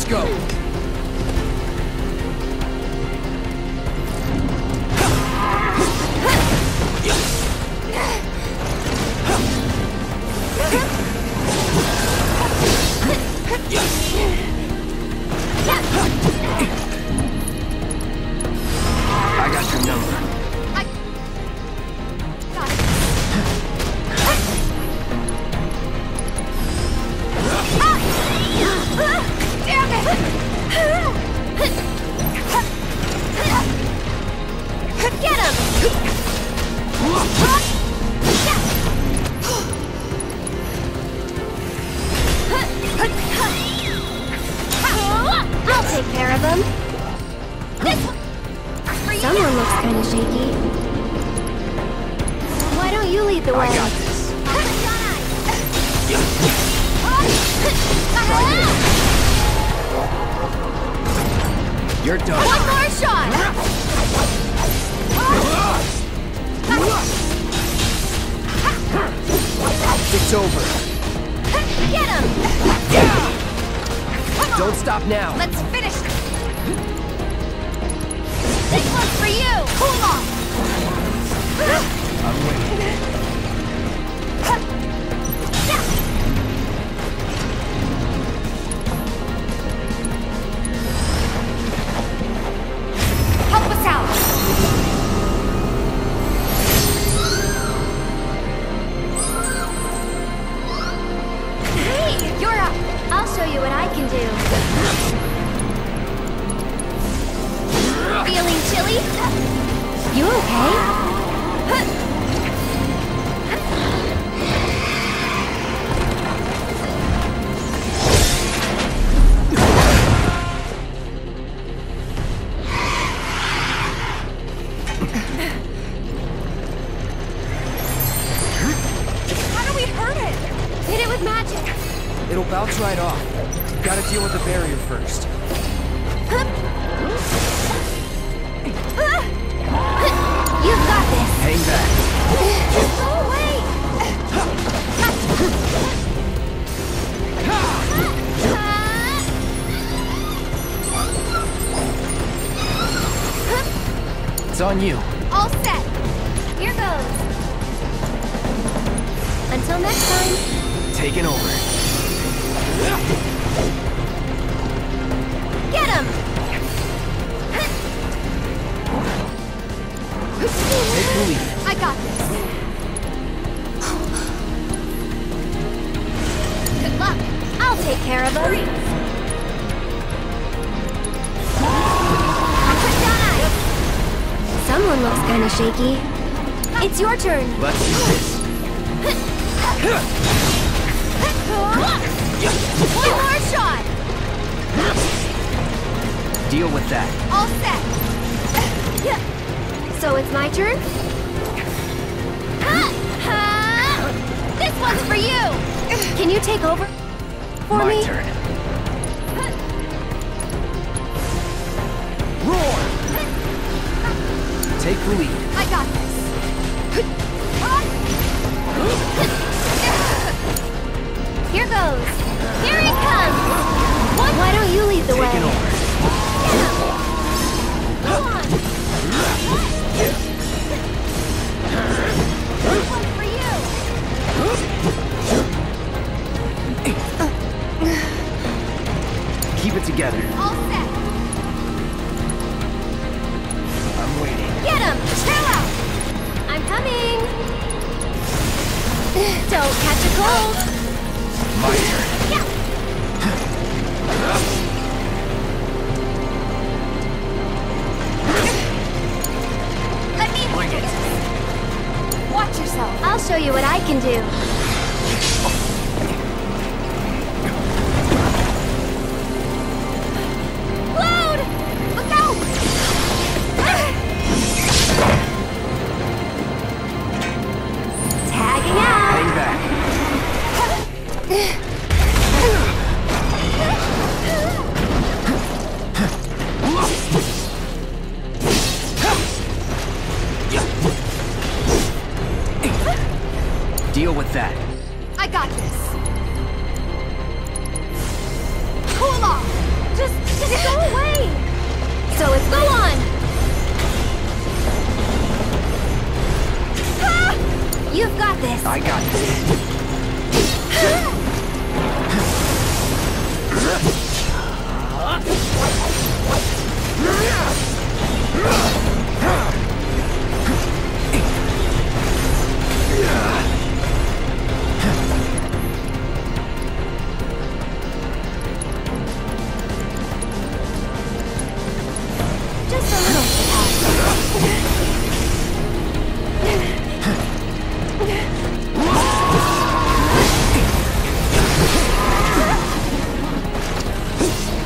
Let's go! Yes! kind of shaky. Why don't you lead the way? I got this. You're done. One more shot! It's over. Get him! Don't stop now. let's finish this! One's for you! Cool off! It'll bounce right off. Gotta deal with the barrier first. It's on you. All set! Here goes. Until next time. Taking over. Get him! I got this. Good luck. I'll take care of him. Someone looks kind of shaky. It's your turn. Let's do this. One more shot. Deal with that. All set. So it's my turn? This one's for you. Can you take over for My me? turn. Roar! Take the lead. I got this. Here goes. Here it comes. One Why don't you lead the way? Taking over. Go on. This one's for you. Keep it together. All set. Don't catch a cold. My turn. Yeah. Let me Bring it. watch yourself. I'll show you what I can do. Deal with that. I got this. Cool off. Just, just go away. So it's go on. Ah! You've got this. I got this.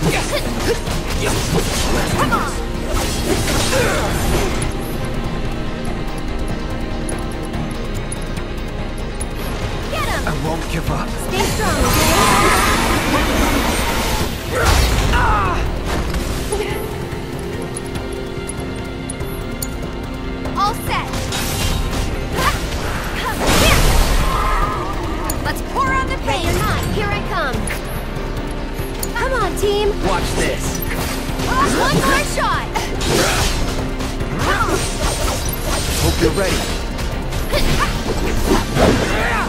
Come on! Get him! I won't give up. Stay strong, okay? Watch this. One more shot! Hope you're ready.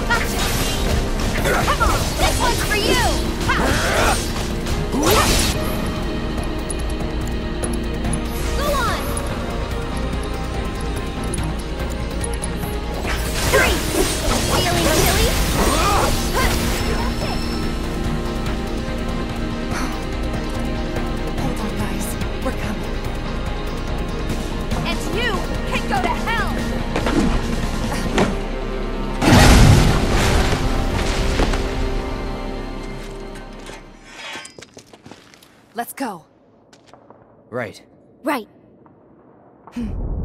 Gotcha! Come on! This one's for you! Let's go. Right. Right. Hmm?